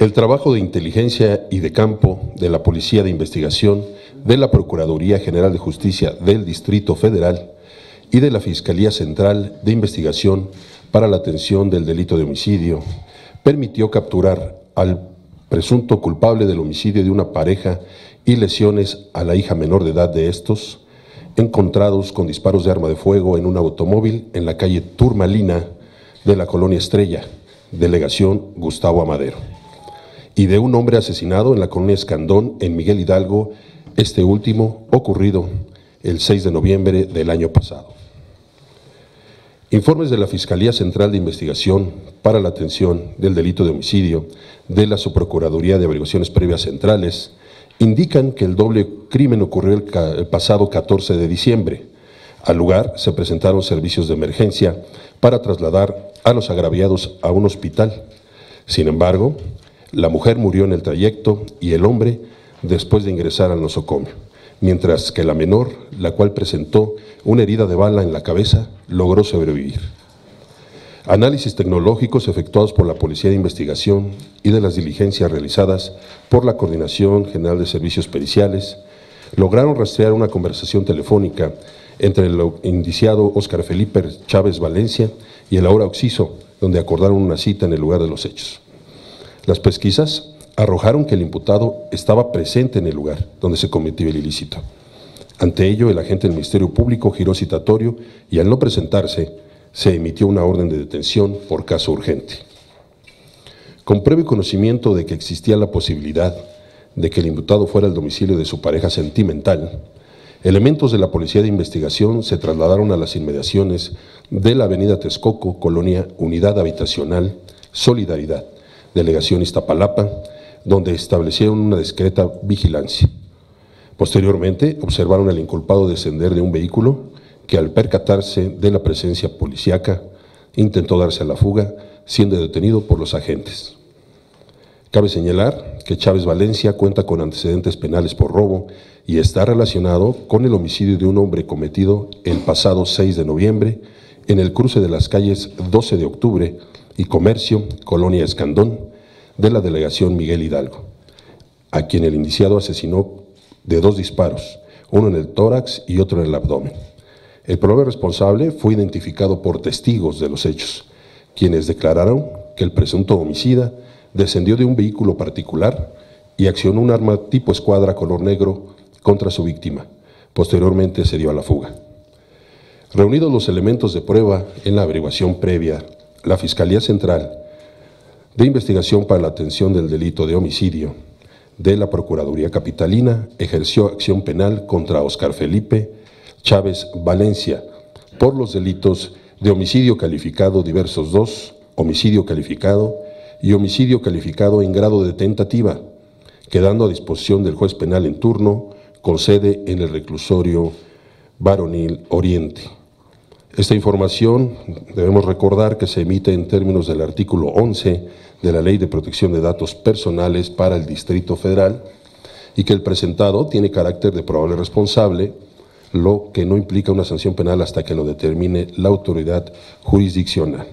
El trabajo de inteligencia y de campo de la Policía de Investigación, de la Procuraduría General de Justicia del Distrito Federal y de la Fiscalía Central de Investigación para la atención del delito de homicidio permitió capturar al presunto culpable del homicidio de una pareja y lesiones a la hija menor de edad de estos, encontrados con disparos de arma de fuego en un automóvil en la calle Turmalina de la colonia Estrella, delegación Gustavo Amadero, y de un hombre asesinado en la colonia Escandón en Miguel Hidalgo, este último ocurrido el 6 de noviembre del año pasado. Informes de la Fiscalía Central de Investigación para la Atención del Delito de Homicidio de la Subprocuraduría de Averiguaciones Previas Centrales indican que el doble crimen ocurrió el, pasado 14 de diciembre. Al lugar se presentaron servicios de emergencia para trasladar a los agraviados a un hospital. Sin embargo, la mujer murió en el trayecto y el hombre después de ingresar al nosocomio, mientras que la menor, la cual presentó una herida de bala en la cabeza, logró sobrevivir. Análisis tecnológicos efectuados por la Policía de Investigación y de las diligencias realizadas por la Coordinación General de Servicios Periciales lograron rastrear una conversación telefónica entre el indiciado Óscar Felipe Chávez Valencia y el ahora Oxiso, donde acordaron una cita en el lugar de los hechos. Las pesquisas arrojaron que el imputado estaba presente en el lugar donde se cometió el ilícito. Ante ello, el agente del Ministerio Público giró citatorio y al no presentarse, se emitió una orden de detención por caso urgente. Con previo conocimiento de que existía la posibilidad de que el imputado fuera al domicilio de su pareja sentimental, elementos de la Policía de Investigación se trasladaron a las inmediaciones de la Avenida Texcoco, Colonia Unidad Habitacional Solidaridad, Delegación Iztapalapa, donde establecieron una discreta vigilancia. Posteriormente, observaron al inculpado descender de un vehículo que al percatarse de la presencia policíaca intentó darse a la fuga, siendo detenido por los agentes. Cabe señalar que Chávez Valencia cuenta con antecedentes penales por robo y está relacionado con el homicidio de un hombre cometido el pasado 6 de noviembre en el cruce de las calles 12 de octubre y Comercio, Colonia Escandón, de la delegación Miguel Hidalgo, a quien el indiciado asesinó de dos disparos, uno en el tórax y otro en el abdomen. El probable responsable fue identificado por testigos de los hechos, quienes declararon que el presunto homicida descendió de un vehículo particular y accionó un arma tipo escuadra color negro contra su víctima. Posteriormente se dio a la fuga. Reunidos los elementos de prueba en la averiguación previa, la Fiscalía Central de Investigación para la Atención del Delito de Homicidio de la Procuraduría Capitalina ejerció acción penal contra Oscar Felipe Chávez Valencia por los delitos de homicidio calificado diversos 2, homicidio calificado y homicidio calificado en grado de tentativa, quedando a disposición del juez penal en turno con sede en el reclusorio Varonil Oriente. Esta información debemos recordar que se emite en términos del artículo 11 de la Ley de Protección de Datos Personales para el Distrito Federal y que el presentado tiene carácter de probable responsable lo que no implica una sanción penal hasta que lo determine la autoridad jurisdiccional.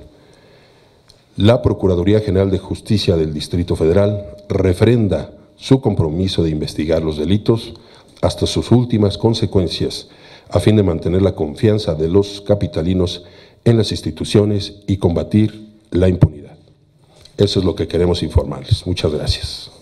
La Procuraduría General de Justicia del Distrito Federal refrenda su compromiso de investigar los delitos hasta sus últimas consecuencias, a fin de mantener la confianza de los capitalinos en las instituciones y combatir la impunidad. Eso es lo que queremos informarles. Muchas gracias.